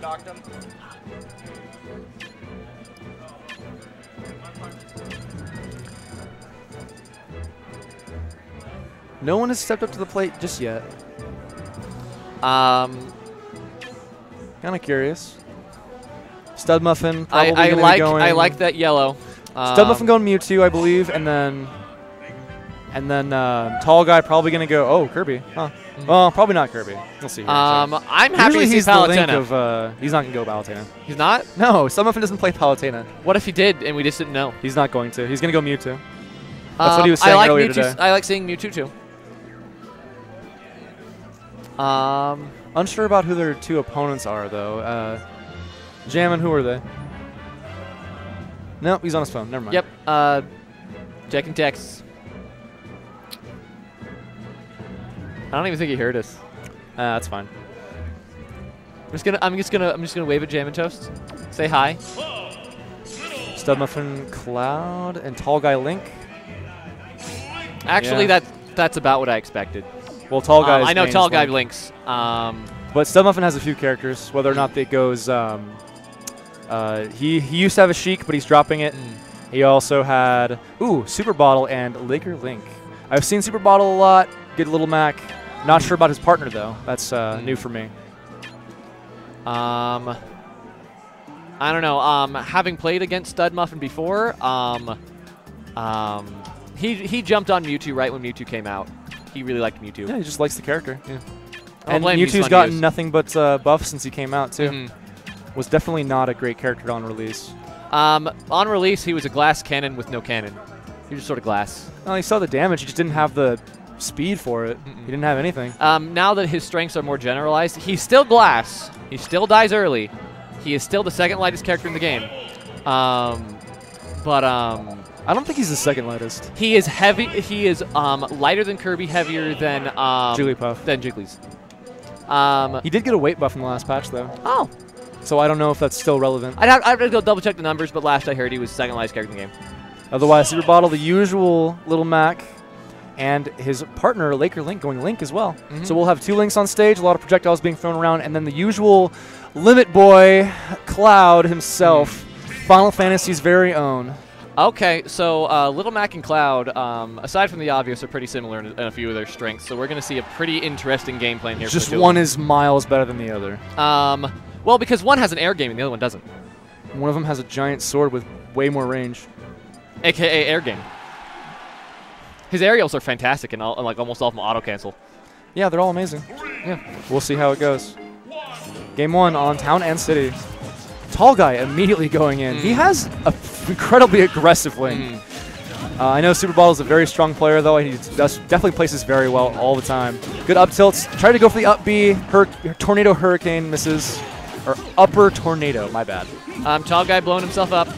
stocked him. No one has stepped up to the plate just yet. Um, Kind of curious. Stud Muffin I, probably I gonna like going. I like that yellow. Stud Um, Muffin going Mewtwo, I believe, and then and then uh, tall guy probably gonna go. Oh, Kirby. Huh. Well, probably not Kirby. We'll see. Here Um. I'm happy Usually to see he's the link Palutena. of. Uh, he's not gonna go Palutena. He's not. No, Stud Muffin doesn't play Palutena. What if he did and we just didn't know? He's not going to. He's gonna go Mewtwo. That's what he was Um, saying I like earlier Mewtwo, today. I like seeing Mewtwo too. Um, Unsure about who their two opponents are though. Uh, Jammin, who are they? No, he's on his phone. Never mind. yep. Uh, checking texts. I don't even think he heard us. Uh, that's fine. I'm just gonna. I'm just gonna. I'm just gonna wave at Jam and Toast. Say hi. Stud Muffin, Cloud, and Tall Guy Link. Actually, Yeah. that that's about what I expected. Well, Tall Guy. Um, I know Tall Guy Link. links. Um, But Stud Muffin has a few characters. Whether or not it goes, um, uh, he he used to have a Sheik, but he's dropping it. He also had ooh Super Bottle and Laker Link. I've seen Super Bottle a lot. Good little Mac. Not sure about his partner though. That's uh, Mm. new for me. Um, I don't know. Um, having played against Stud Muffin before, um, um, he he jumped on Mewtwo right when Mewtwo came out. He really liked Mewtwo. Yeah, he just likes the character. Yeah. And blame him, he's Mewtwo's gotten use. nothing but uh, buff since he came out too. Mhm. Was definitely not a great character on release. Um, on release, he was a glass cannon with no cannon. He was just sort of glass. Well, he saw the damage. He just didn't have the speed for it. Mm-mm. He didn't have anything. Um, now that his strengths are more generalized, he's still glass. He still dies early. He is still the second lightest character in the game. Um, but um, I don't think he's the second lightest. he is heavy. He is um, lighter than Kirby, heavier than um, Jigglypuff. than Jiggly's. Um, He did get a weight buff in the last patch though, oh, so I don't know if that's still relevant. I'd have, I'd have to go double check the numbers, but last I heard he was second lightest character in the game. Otherwise, Super Bottle, the usual Little Mac, and his partner Laker Link going Link as well. Mhm. So we'll have two Links on stage, a lot of projectiles being thrown around, and then the usual Limit Boy Cloud himself, Final Fantasy's very own. Okay, so uh, Little Mac and Cloud, um, aside from the obvious, are pretty similar in, in a few of their strengths. So we're going to see a pretty interesting game plan here. Just one is miles better than the other. Um, well, because one has an air game and the other one doesn't, One of them has a giant sword with way more range. aka air game. His aerials are fantastic and, all, and like almost all of them auto cancel. Yeah, they're all amazing. Yeah, we'll see how it goes. Game one on Town and City. Tall guy immediately going in. He Mm. has a incredibly aggressive wing. Mm. Uh, I know Super Ball is a very strong player, though. He does definitely places very well all the time. Good up tilts. Try to go for the up B. Hur- tornado Hurricane misses. Or upper Tornado, my bad. Um, tall guy blowing himself up.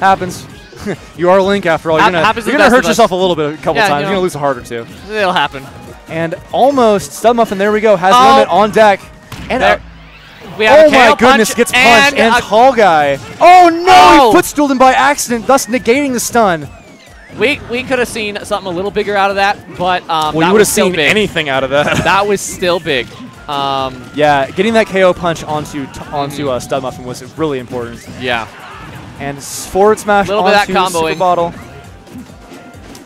Happens. you are Link after all. You're gonna, you're gonna hurt yourself a little bit a couple Yeah, times. you You're gonna lose a heart or two. It'll happen. And almost Stud Muffin. There we go. Has Oh. limit on deck. And There- uh, We have oh a my goodness, gets punched and, tall guy. Oh no! Oh. He footstooled him by accident, thus negating the stun. we we could have seen something a little bigger out of that, but um, Well, you would have seen big. anything out of that. That was still big. Um, yeah, getting that KO punch onto onto uh, Stud Muffin was really important. yeah. And forward smash Little bit of onto that Super comboing. Bottle.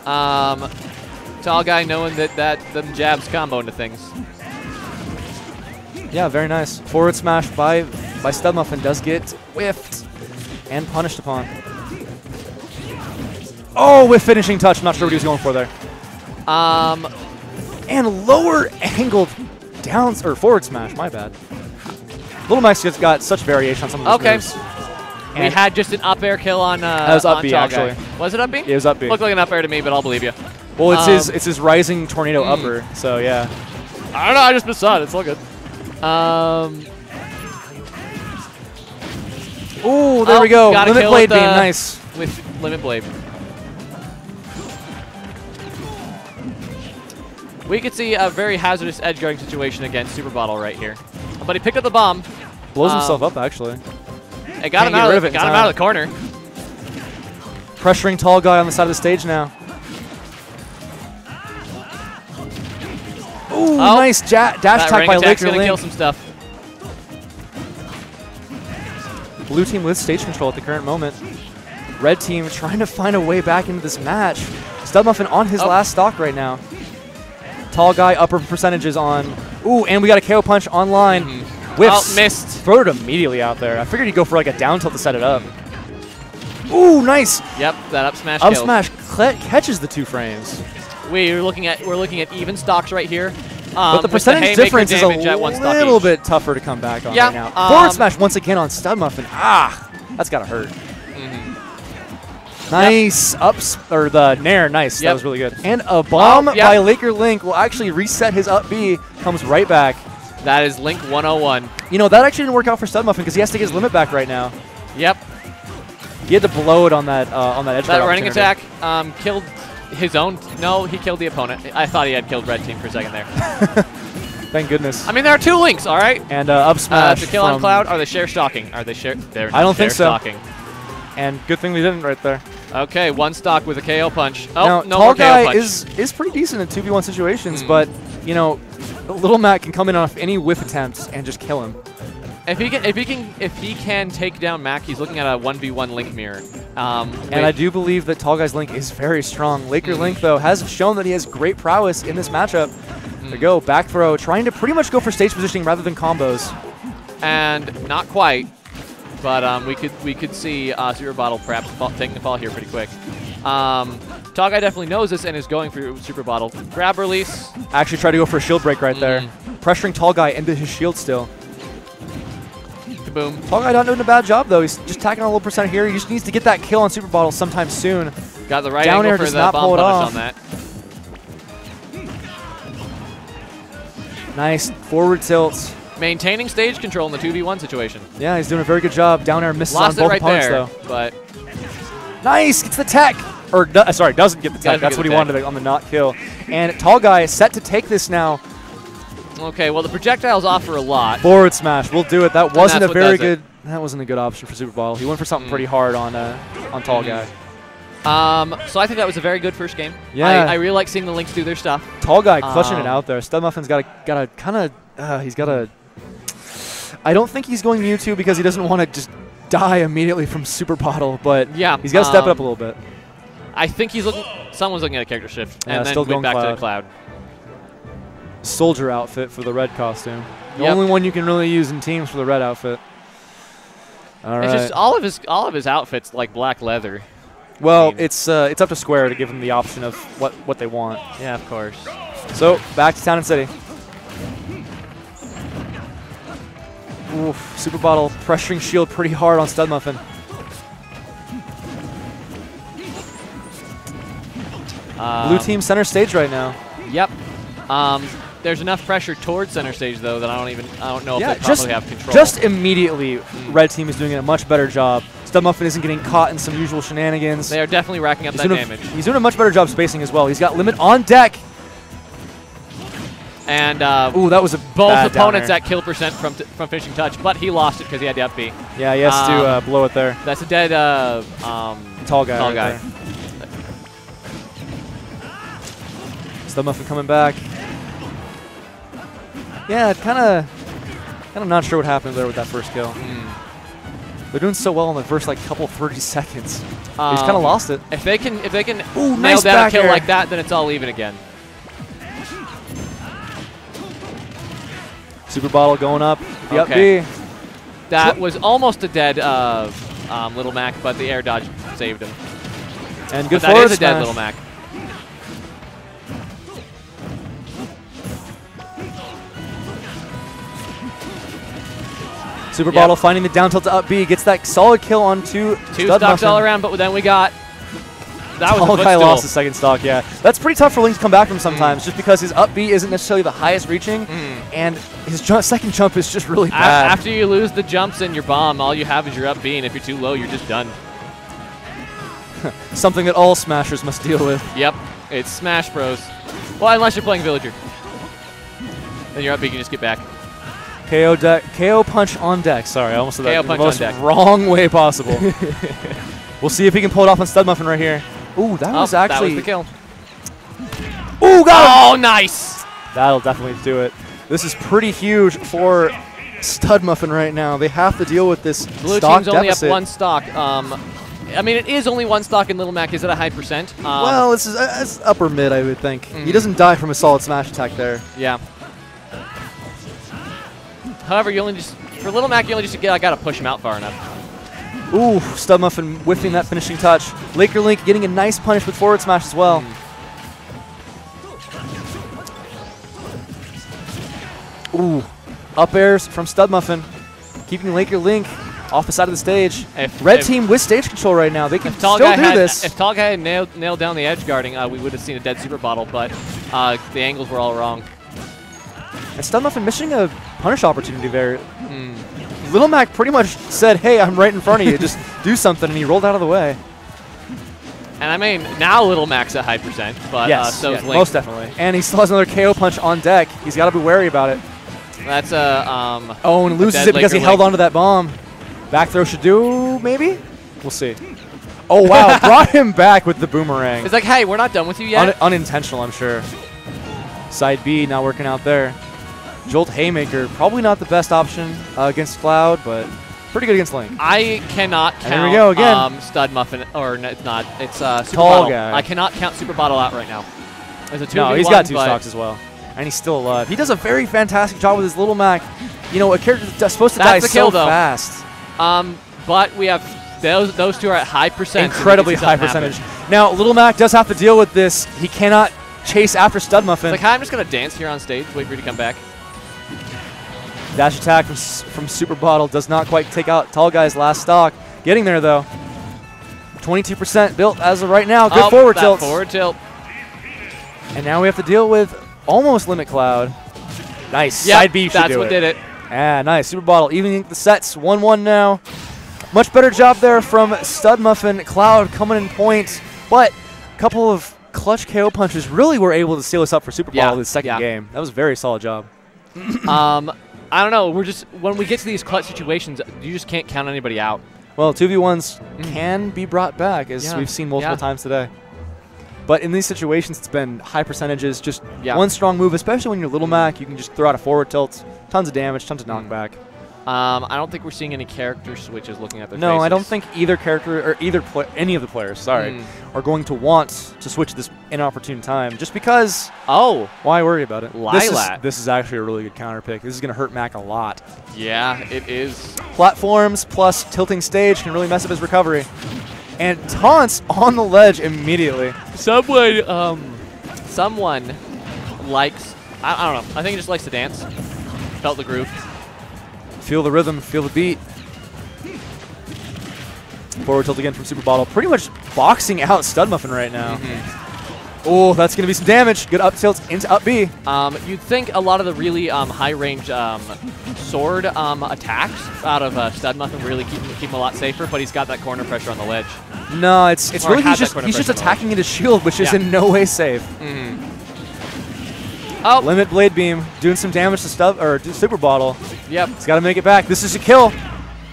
Um, tall guy knowing that that them jabs combo into things. Yeah, very nice. Forward smash by by Stud Muffin does get whiffed and punished upon. Oh, with finishing touch. Not sure what he was going for there. Um, And lower angled downs or forward smash. My bad. Little Mac's has got such variation on some of those Okay. moves. We And- had just an up air kill on. Uh, That was up B, Guy. actually. Was it up B? It was up B. Looked like an up air to me, but I'll believe you. Well, it's his Um, it's his rising tornado mm. upper. So yeah. I don't know. I just missed it. It's all good. Um, Ooh, there Oh, we go. Limit blade beam, the- nice. with limit blade. We could see a very hazardous edge guarding situation against Super Bottle right here. But he picked up the bomb. Blows Um, himself up actually. It got Can't him out. Of, it got him out of the corner. Pressuring tall guy on the side of the stage now. Ooh, Oh. nice ja- dash attack by Laker gonna kill some stuff. Blue team with stage control at the current moment. Red team trying to find a way back into this match. Studmuffin on his Oh. last stock right now. Tall guy, upper percentages on. Ooh, and we got a KO punch online. Mm-hmm. Whiffs. Oh, missed. Throw it immediately out there. I figured he'd go for like a down tilt to set it up. Ooh, nice. Yep, that up smash Up smash catches the two frames. We're looking at we're looking at even stocks right here. Um, But the percentage haymaker difference is a damage at one stock little bit tougher to come back on Yeah, right now. um, Forward smash once again on Studmuffin. Ah, that's gotta hurt. Mm-hmm. Nice ups or the nair. Nice, that was really good. And a bomb Oh, yep. by Laker Link will actually reset his up B. Comes right back. That is Link 101. You know that actually didn't work out for Studmuffin because he has to get his limit back right now. Yep, He had to blow it on that uh, on that edge. that running attack um, killed his own. No, he killed the opponent. I thought he had killed red team for a second there. Thank goodness. I mean, there are two links. All right. and uh, up Uh, smash. to kill on Cloud, are they share stalking? Are they share? They're I don't think so. Stalking. And good thing we didn't right there. Okay, one stock with a KO punch. Oh, now, no tall more KO guy punch. is is pretty decent in two v one situations, Mm. but you know, little Mac can come in off any whiff attempts and just kill him. If he can, if he can, if he can take down Mac, he's looking at a one v one Link mirror. Um, And I do believe that Tall Guy's Link is very strong. Laker Link, though, has shown that he has great prowess in this matchup. There you go, back throw, trying to pretty much go for stage positioning rather than combos. and not quite, but um, we could we could see uh, Super Bottle perhaps fall, taking the fall here pretty quick. Um, Tall Guy definitely knows this and is going for Super Bottle. Grab release. Actually tried to go for a shield break right there. Mm-hmm. Pressuring Tall Guy into his shield still. Kaboom. Tall Guy not doing a bad job, though. He's just tacking on a little percent here. He just needs to get that kill on Super Bottle sometime soon. Got the right Down air angle for does the not bomb pull it off. on that. Nice forward tilt. Maintaining stage control in the 2v1 situation. Yeah, he's doing a very good job. Down air misses Lost on both right opponents, there, though. but Nice, gets the tech. Or, do, uh, sorry, doesn't get the tech. Doesn't That's what he tech. wanted on the not kill. And Tall Guy is set to take this now. okay. Well, the projectiles offer a lot. Forward smash, we'll do it. That wasn't a very does it. good. That wasn't a good option for Super Bottle. He went for something Mm. pretty hard on uh, on Tall Mhm. Guy. Um, so I think that was a very good first game. Yeah. I, I really like seeing the links do their stuff. Tall Guy clutching it Um, out there. Studmuffin's got to got to kind of uh, he's got to. I don't think he's going Mewtwo because he doesn't want to just die immediately from Super Bottle, but Yeah, he's got to step it up a um, little bit. I think he's looking. Someone's looking at a character shift, Yeah, and then still going back to Cloud. the cloud. Soldier outfit for the red costume. The Yep. only one you can really use in teams for the red outfit. All right. It's just all of his all of his outfits like black leather. well, mean- it's uh, it's up to Square to give them the option of what what they want. Yeah, of course. So back to Town and City. Oof, Super Bottle pressuring shield pretty hard on Studmuffin. Um, Blue team center stage right now. Yep. Um, there's enough pressure towards center stage though that I don't even I don't know yeah, if they just have control. just immediately, red team is doing a much better job. Studmuffin isn't getting caught in some usual shenanigans. they are definitely racking up he's, that doing a, damage. he's doing a much better job spacing as well. He's got limit on deck. And uh, Ooh, that was a both opponents at kill percent from t- from finishing touch, but he lost it because he had the up B. Yeah, he has to um, uh, blow it there. That's a dead uh, um, Tall guy. tall right guy. there. Studmuffin coming back. Yeah, kind of, kind of not sure what happened there with that first kill. Mm. They're doing so well in the first like couple 30 seconds. He's Um, kind of lost it. If they can if they can Ooh, nail nice down a kill air. like that, then it's all even again. Super Bottle going up. The Okay. up B. That was almost a dead uh, um, Little Mac, but the air dodge saved him. And good But that forward is a dead. Little Mac. Super Yep. Bottle finding the down tilt to up B. Gets that solid kill on two. Two stocks all around, but then we got that was Tall guy footstool. lost his second stock, yeah. That's pretty tough for Link to come back from sometimes, just because his up B isn't necessarily the highest reaching, Mm. and his ju- second jump is just really A- bad. After you lose the jumps and your bomb, all you have is your up B, and if you're too low, you're just done. Something that all Smashers must deal with. Yep, it's Smash Bros. Well, unless you're playing Villager. Then your up B can just get back. KO deck, KO punch on deck. Sorry, I almost said that KO in the punch on most deck. wrong way possible. we'll see if he can pull it off on Stud Muffin right here. Ooh, that Oh, was that actually. was the kill. Ooh, got him! Oh, nice! That'll definitely do it. This is pretty huge for Stud Muffin right now. They have to deal with this Blue stock team's only up one stock. Um, I mean, it is only one stock in Little Mac. Is it a high percent? Um, well, this is uh, it's upper mid, I would think. He Mhm. doesn't die from a solid smash attack there. yeah. However, you only just for Little Mac, you only just get. I gotta push him out far enough. Ooh, Stud Muffin whiffing that finishing touch. Laker Link getting a nice punish with forward smash as well. Ooh, up airs from Stud Muffin, keeping Laker Link off the side of the stage. If Red if, team with stage control right now. They can still do had, this. if Tall Guy had nailed, nailed down the edge guarding, uh, we would have seen a dead super bottle. But uh, the angles were all wrong. And Stud Muffin missing a punish opportunity there. Mm. Little Mac pretty much said, hey, I'm right in front of you. Just do something. And he rolled out of the way. And I mean, now Little Mac's at high percent, but uh, yes, so yeah, is Link. most definitely. And he still has another KO punch on deck. He's got to be wary about it. That's a um, Oh, and loses it because he Laker held Link. onto that bomb. Back throw should do, maybe? We'll see. Oh, wow. Brought him back with the boomerang. It's like, hey, we're not done with you yet. Un- unintentional, I'm sure. Side B not working out there. Jolt Haymaker, probably not the best option uh, against Cloud, but pretty good against Link. I cannot count. And there we go again. Um, stud muffin, or n- it's not. It's uh, super Tall bottle. guy. I cannot count super bottle out right now. There's a two. No, he's got two stocks as well. And he's still alive. He does a very fantastic job with his little Mac. You know, a character that's supposed to That's die the so kill, though. fast. Um, but we have those. Those two are at high percent. so we Incredibly high percentage. happen. Now, Little Mac does have to deal with this. He cannot chase after Stud Muffin. It's like, hi, I'm just gonna dance here on stage, wait for you to come back. Dash attack from, from Super Bottle does not quite take out Tall Guy's last stock. Getting there, though. 22% built as of right now. Good Oh, forward tilt. Forward tilt. And now we have to deal with almost Limit Cloud. Nice. Yep, Side B should that's what it. did it. Ah, nice. Super Bottle evening the sets 1 1 now. Much better job there from Stud Muffin. Cloud coming in point, but a couple of clutch KO punches really were able to seal us up for Super Yeah, Bottle this second yeah. game. That was a very solid job. um, I don't know. We're just when we get to these clutch situations, you just can't count anybody out. Well, 2v1s can be brought back, as Mm. Yeah, we've seen multiple yeah. times today. But in these situations, it's been high percentages, just Yeah. one strong move, especially when you're Little Mac, you can just throw out a forward tilt, tons of damage, tons of Mm. Knockback. Um, I don't think we're seeing any character switches looking at their No, I don't think either character or either pla any of the players, sorry, Mm. are going to want to switch this inopportune time. Just because, Oh, why worry about it? This is, this is actually a really good counter pick. This is going to hurt Mac a lot. yeah, it is. Platforms plus tilting stage can really mess up his recovery. And taunts on the ledge immediately. Someone, um, someone likes. I, I don't know. I think he just likes to dance. Felt the groove. Feel the rhythm, feel the beat. Forward tilt again from Super Bottle. Pretty much boxing out Stud Muffin right now. Oh, that's going to be some damage. Good up tilt into up B. Um, you'd think a lot of the really um, high range um, sword um, attacks out of uh, Stud Muffin really keep, keep him a lot safer, but he's got that corner pressure on the ledge. No, it's it's Or really he's just he's just pressure on the attacking into shield, which is in no way safe. Oh, Limit Blade Beam doing some damage to Stub or to Super Bottle. yep, He's got to make it back. This is a kill.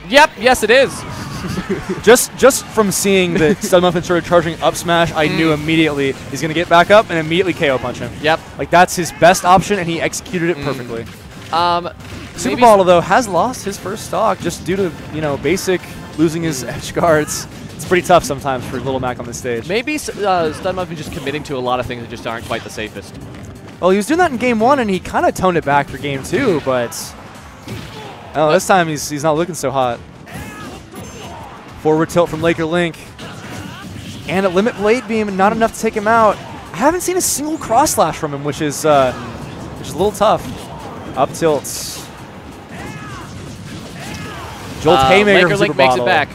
yep, yes it is. Just just from seeing that Stud Muffin started charging up smash, I knew immediately he's gonna get back up and immediately KO punch him. Yep. Like that's his best option, and he executed it perfectly. Um, Super Bottle though has lost his first stock just due to you know basic losing his edge guards. It's pretty tough sometimes for Little Mac on the stage. Maybe uh, Stud Muffin just committing to a lot of things that just aren't quite the safest. Well, he was doing that in game one, and he kind of toned it back for game two, but oh, this time he's he's not looking so hot. Forward tilt from Laker Link, and a limit blade beam, not enough to take him out. I haven't seen a single cross slash from him, which is uh, which is a little tough. Up tilts. Jolt Uh, Haymaker Laker from Link makes it back.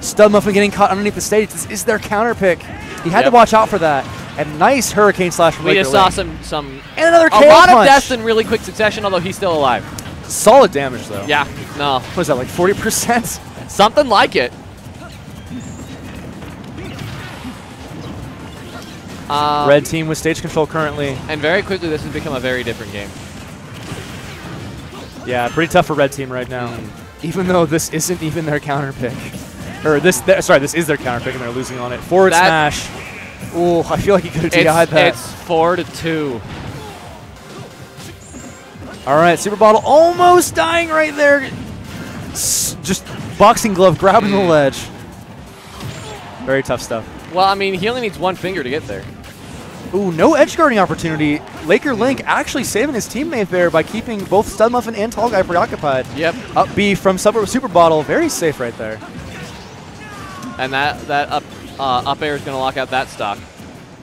Stud Muffin getting caught underneath the stage. This is their counter pick. He had to watch out for that. And nice Hurricane Slash We just saw Link. some some And another a lot of deaths in really quick succession, although he's still alive. Solid damage though. Yeah, no, What is that, like 40%? something like it. Um, Red team with stage control currently. And very quickly, this has become a very different game. Yeah, pretty tough for red team right now. Even though this isn't even their counter pick. Or this, th sorry, this is their counter pick and they're losing on it. Forward That- smash. Ooh, I feel like he could have It's, DI'd that. it's four to two. All right, Super Bottle almost dying right there. S- just boxing glove grabbing the Mm. ledge. Very tough stuff. Well, I mean, he only needs one finger to get there. Ooh, no edge guarding opportunity. Laker Link actually saving his teammate there by keeping both Stud Muffin and Tall Guy preoccupied. Yep. Up B from Super, Super Bottle, very safe right there. And that that up uh, up air is going to lock out that stock.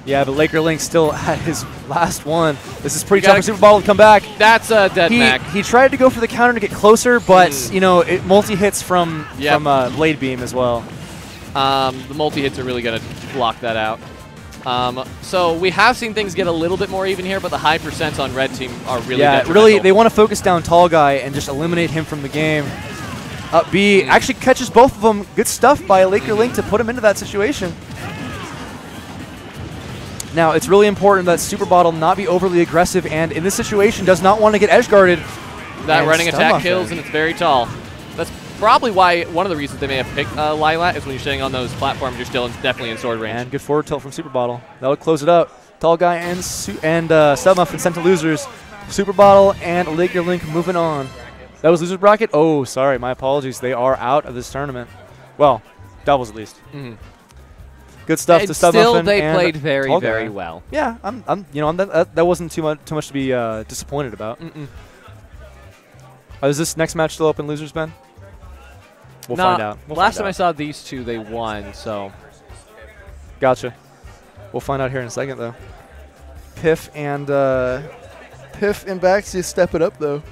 Yeah, but Laker Link still at his last one. This is pretty tough for Super Ball to come back. That's a dead He, Mac. he tried to go for the counter to get closer, but Mm. you know it multi hits from Yep. from uh, Blade Beam as well. Um, the multi hits are really going to block that out. Um, so we have seen things get a little bit more even here, but the high percents on red team are really yeah, really, they want to focus down Tall Guy and just eliminate him from the game. Up B Mm. actually catches both of them. Good stuff by Laker Link to put him into that situation. Now, it's really important that Super Bottle not be overly aggressive and in this situation does not want to get edge guarded. that running attack kills, and it's very tall. That's probably why one of the reasons they may have picked uh, Lylat is when you're sitting on those platforms, you're still in, definitely in sword range. And good forward tilt from Super Bottle. That'll close it up. Tall Guy and Su- and uh, Stubmuffin sent to losers. Super Bottle and Laker Link moving on. That was losers bracket. Oh, sorry, my apologies. They are out of this tournament. Well, doubles at least. Mhm. Good stuff to And Stub still, Muffin they and played very, Tall Guy. very well. Yeah, I'm, I'm you know, I'm, that, that wasn't too much, too much to be uh, disappointed about. Mm-mm. Uh, is this next match still open, losers, Ben? We'll Nah, find out. We'll last find time I saw these two, they won. So Gotcha. We'll find out here in a second, though. Piff and uh, Piff and Baxi step it up, though.